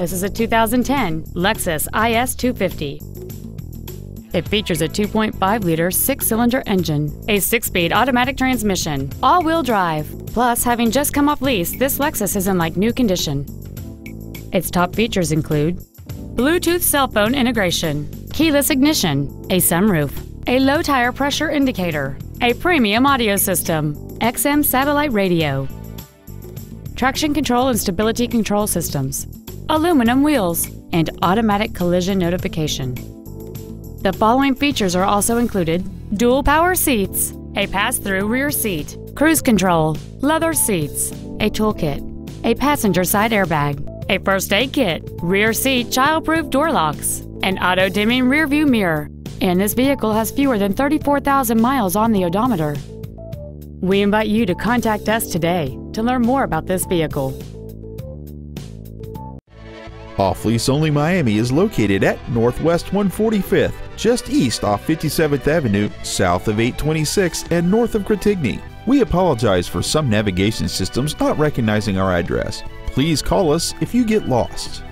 This is a 2010 Lexus IS 250. It features a 2.5 liter six cylinder engine, a six speed automatic transmission, all wheel drive. Plus, having just come off lease, this Lexus is in like new condition. Its top features include Bluetooth cell phone integration, keyless ignition, a sunroof, a low tire pressure indicator, a premium audio system, XM satellite radio, traction control and stability control systems, aluminum wheels, and automatic collision notification. The following features are also included dual power seats, a pass through rear seat, cruise control, leather seats, a toolkit, a passenger side airbag, a first aid kit, rear seat child proof door locks, an auto dimming rear view mirror, and this vehicle has fewer than 34,000 miles on the odometer. We invite you to contact us today to learn more about this vehicle. Off Lease Only Miami is located at Northwest 145th, just east off 57th Avenue, south of 826, and north of Gratigny. We apologize for some navigation systems not recognizing our address. Please call us if you get lost.